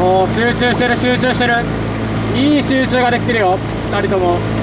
もう集中してる集中してる。いい集中ができてるよ2人とも。